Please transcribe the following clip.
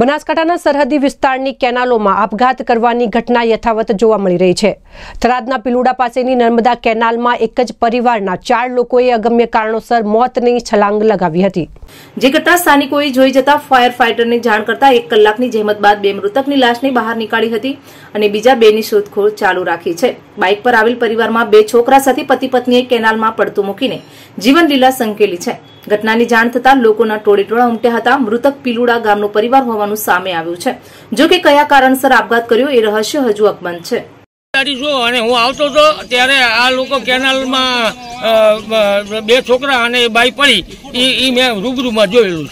બનાસકાંઠાના સરહદી વિસ્તારની કેનાલોમાં આપઘાત કરવાની ઘટના યથાવત જોવા મળી રહી છે. થરાદના પિલુડા પાસેની નર્મદા કેનાલમાં એક જ પરિવારના ચાર લોકોએ અગમ્ય કારણોસર મોતની છલાંગ લગાવી હતી. જે ઘટના સ્થાનિકોએ જોઈ જતા ફાયર ફાઈટરને જાણ કરતા એક કલાકની જહેમત બાદ બે મૃતકની લાશને બહાર નીકાળી હતી અને બીજા બેની શોધખોળ ચાલુ રાખી છે. બાઇક પર આવેલ પરિવારમાં બે છોકરા સાથે પતિ પત્નીએ કેનાલમાં પડતું મૂકીને જીવન લીલા સંકેલી છે. ઘટનાની જાણ થતાં લોકોના ટોળેટોળા ઉમટ્યા હતા. મૃતક પીલુડા ગામનો પરિવાર હોવાનું સામે આવ્યું છે. જો કે કયા કારણસર આપઘાત કર્યો એ રહસ્ય હજુ અકબંધ છે. અને હું આવતો હતો ત્યારે આ લોકો કેનાલમાં બ- છોકરા અને બાઈ પડી એ મેં રૂબરૂમાં જોયેલું છે.